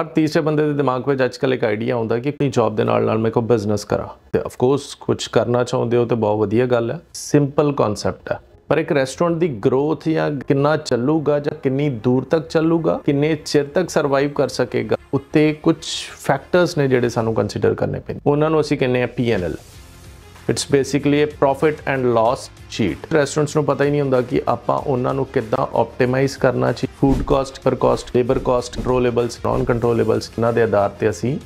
ਹਰ ਤੀਸਰੇ ਬੰਦੇ ਦੇ ਦਿਮਾਗ ਵਿੱਚ ਅੱਜਕੱਲ ਇੱਕ ਆਈਡੀਆ ਆਉਂਦਾ ਕਿ ਆਪਣੀ ਜੌਬ ਦੇ ਨਾਲ ਨਾਲ ਮੈਂ ਕੋਈ ਬਿਜ਼ਨਸ ਕਰਾਂ। ਤੇ ਆਫ ਕੋਰਸ ਕੁਝ ਕਰਨਾ ਚਾਹੁੰਦੇ ਹੋ ਤੇ ਬਹੁਤ ਵਧੀਆ ਗੱਲ ਹੈ। ਸਿੰਪਲ ਕਨਸੈਪਟ ਹੈ। ਪਰ ਇੱਕ ਰੈਸਟੋਰੈਂਟ ਦੀ ਗਰੋਥ ਜਾਂ ਕਿੰਨਾ ਚੱਲੂਗਾ ਜਾਂ ਕਿੰਨੀ ਦੂਰ ਤੱਕ ਚੱਲੂਗਾ, ਕਿੰਨੇ ਚਿਰ ਤੱਕ ਸਰਵਾਈਵ ਕਰ ਸਕੇਗਾ, ਉੱਤੇ ਕੁਝ ਫੈਕਟਰਸ ਨੇ ਜਿਹੜੇ ਸਾਨੂੰ ਕੰਸੀਡਰ ਕਰਨੇ ਪੈਂਦੇ। ਉਹਨਾਂ ਨੂੰ ਅਸੀਂ ਕਹਿੰਦੇ ਆ PNL it's basically uh profit and loss sheet restaurants ਨੂੰ ਪਤਾ ਹੀ ਨਹੀਂ ਹੁੰਦਾ ਕਿ ਆਪਾਂ ਉਹਨਾਂ ਨੂੰ ਕਿੱਦਾਂ ਆਪਟੀਮਾਈਜ਼ ਕਰਨਾ ਚਾਹੀਦਾ ਫੂਡ ਕਾਸਟ ਪਰ cost labour cost controllables non controllables ਇਹਨਾਂ ਦੇ ਆਧਾਰ ਤੇ ਅਸੀਂ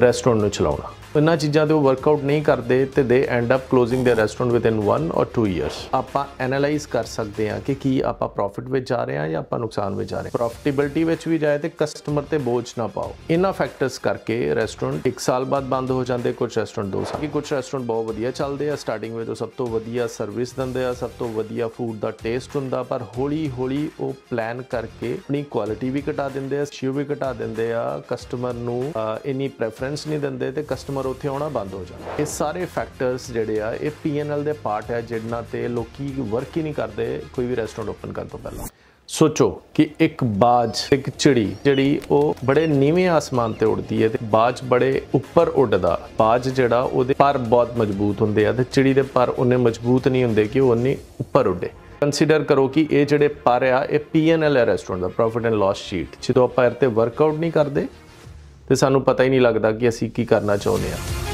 ਰੈਸਟੋਰੈਂਟ ਨੂੰ ਚਲਾਉਣਾ। ਇਹਨਾਂ ਚੀਜ਼ਾਂ ਤੇ ਉਹ ਵਰਕਆਊਟ ਨਹੀਂ ਕਰਦੇ ਤੇ ਦੇ end up closing their restaurant within 1 or 2 years ਆਪਾਂ ਐਨਾਲਾਈਜ਼ ਕਰ ਸਕਦੇ ਹਾਂ ਕਿ ਕੀ ਆਪਾਂ ਪ੍ਰੋਫਿਟ ਵਿੱਚ ਜਾ ਰਹੇ ਹਾਂ ਜਾਂ ਆਪਾਂ ਨੁਕਸਾਨ ਵਿੱਚ ਜਾ ਰਹੇ ਹਾਂ ਪ੍ਰੋਫਿਟੇਬਿਲਟੀ ਵਿੱਚ ਵੀ ਜਾਏ ਤੇ ਕਸਟਮਰ ਤੇ ਬੋਝ ਨਾ ਪਾਓ ਇਹਨਾਂ ਫੈਕਟਰਸ ਕਰਕੇ ਰੈਸਟੋਰੈਂਟ 1 ਸਾਲ ਬਾਅਦ ਬੰਦ ਹੋ ਜਾਂਦੇ ਕੁਝ ਰੈਸਟੋਰੈਂਟ 2 ਸਾਲ ਕਿ ਕੁਝ ਰੈਸਟੋਰੈਂਟ ਬਹੁਤ ਵਧੀਆ ਚੱਲਦੇ ਆ ਸਟਾਰਟਿੰਗ ਵਿੱਚ ਉਹ ਸਭ ਤੋਂ ਵਧੀਆ ਸਰਵਿਸ ਦਿੰਦੇ ਆ ਸਭ ਤੋਂ ਵਧੀਆ ਫੂਡ ਦਾ ਟੇਸਟ ਹੁੰਦਾ ਪਰ ਹੌਲੀ ਹੌਲੀ ਉਹ ਪਲਾਨ ਕਰਕੇ ਆਪਣੀ ਕੁਆਲਿਟੀ ਵੀ ਘਟਾ ਦਿੰਦੇ ਆ ਸ਼ਿਵ ਵੀ ਘਟਾ ਦਿੰਦੇ ਆ ਕਸਟਮਰ ਨੂੰ ਅਹ, ਇੰਨੀ ਪ੍ਰੈਫਰੈਂਸ ਨਹੀਂ ਦਿੰਦੇ ਤੇ ਕਸਟਮਰ ਉੱਥੇ ਆਉਣਾ ਬੰਦ ਹੋ ਜਾਂਦਾ ਇਹ ਸਾਰੇ ਫੈਕਟਰਸ ਜਿਹੜੇ ਆ, ਇਹ ਪੀਐਨਐਲ ਦੇ ਪਾਰਟ ਹੈ ਜਿਹਨਾਂ ਤੇ ਲੋਕੀ ਵਰਕ ਹੀ ਨਹੀਂ ਕਰਦੇ ਕੋਈ ਵੀ ਰੈਸਟੋਰੈਂਟ ਓਪਨ ਕਰਨ ਤੋਂ ਪਹਿਲਾਂ। ਸੋਚੋ ਕਿ ਇੱਕ ਬਾਜ, ਇੱਕ ਚਿੜੀ, ਜਿਹੜੀ ਉਹ ਬੜੇ ਨੀਵੇਂ ਆਸਮਾਨ ਤੇ ਉੜਦੀ ਹੈ ਤੇ ਬਾਜ ਬੜੇ ਉੱਪਰ ਉੱਡਦਾ। ਬਾਜ ਜਿਹੜਾ ਉਹਦੇ ਪਰ ਬਹੁਤ ਮਜ਼ਬੂਤ ਹੁੰਦੇ ਆ ਤੇ ਚਿੜੀ ਦੇ ਪਰ ਉਹਨੇ ਮਜ਼ਬੂਤ ਨਹੀਂ ਹੁੰਦੇ ਕਿ ਉਹ ਉਹਨੇ ਉੱਪਰ ਉੱਡੇ। ਕੰਸੀਡਰ ਕਰੋ ਕਿ ਇਹ ਜਿਹੜੇ ਪਰ ਆ, ਇਹ ਪੀਐਨਐਲ ਹੈ ਰੈਸਟੋਰੈਂਟ ਦਾ ਪ੍ਰੋਫਿਟ ਐਂਡ ਲਾਸ ਸ਼ੀਟ ਜਦੋਂ ਆਪਾਂ ਇਹ ਤੇ ਵਰਕਆਊਟ ਨਹੀਂ ਕਰਦੇ ਤੇ ਸਾਨੂੰ ਪਤਾ ਹੀ ਨਹੀਂ ਲੱਗਦਾ ਕਿ ਅਸੀਂ ਕੀ ਕਰਨਾ ਚਾਹੁੰਦੇ ਆ